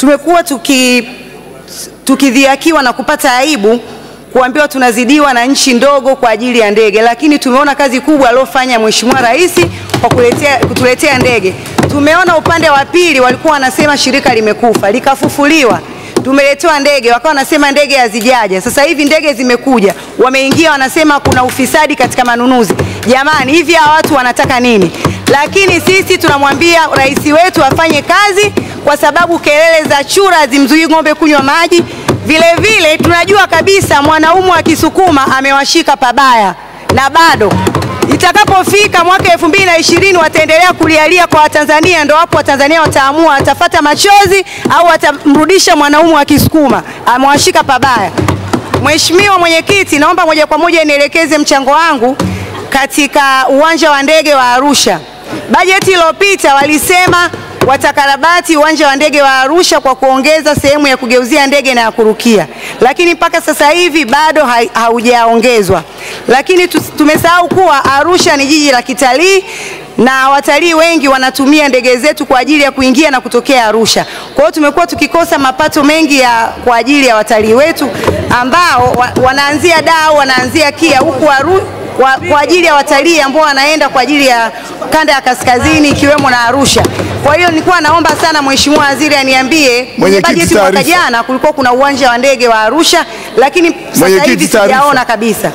tumekuwa tuki tukidhiakiwa na kupata aibu kuambiwa tunazidiwa na nchi ndogo kwa ajili ya ndege, lakini tumeona kazi kubwa aliyofanya Mheshimiwa Rais kwa kuletea, kutuletea ndege. Tumeona upande wa pili walikuwa wanasema shirika limekufa likafufuliwa, tumeletewa ndege, wakawa wanasema ndege hazijaja. Sasa hivi ndege zimekuja, wameingia wanasema kuna ufisadi katika manunuzi. Jamani, hivi hawa watu wanataka nini? Lakini sisi tunamwambia rais wetu afanye kazi, kwa sababu kelele za chura hazimzuii ng'ombe kunywa maji. Vile vile tunajua kabisa mwanaume wa Kisukuma amewashika pabaya, na bado itakapofika mwaka elfu mbili na ishirini wataendelea kulialia kwa Watanzania, ndo hapo Watanzania wataamua watafata machozi au watamrudisha mwanaume wa Kisukuma, amewashika pabaya. Mheshimiwa Mwenyekiti, naomba moja kwa moja nielekeze mchango wangu katika uwanja wa ndege wa Arusha. Bajeti iliyopita walisema watakarabati uwanja wa ndege wa Arusha kwa kuongeza sehemu ya kugeuzia ndege na ya kurukia, lakini mpaka sasa hivi bado haujaongezwa. Lakini tumesahau kuwa Arusha ni jiji la kitalii na watalii wengi wanatumia ndege zetu kwa ajili ya kuingia na kutokea Arusha. Kwa hiyo tumekuwa tukikosa mapato mengi ya kwa ajili ya watalii wetu ambao wa, wanaanzia Dar, wanaanzia Kia huku Arusha kwa, kwa ajili ya watalii ambao wanaenda kwa ajili ya kanda ya kaskazini ikiwemo na Arusha. Kwa hiyo nilikuwa naomba sana Mheshimiwa Waziri aniambie bajeti mwaka jana kulikuwa kuna uwanja wa ndege wa Arusha, lakini sasa hivi sijaona kabisa.